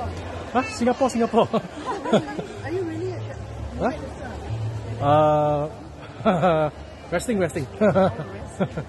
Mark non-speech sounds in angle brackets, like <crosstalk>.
Singapore. Huh? Singapore, Singapore. are, you really, at the huh? Uh <laughs> resting. resting. <laughs>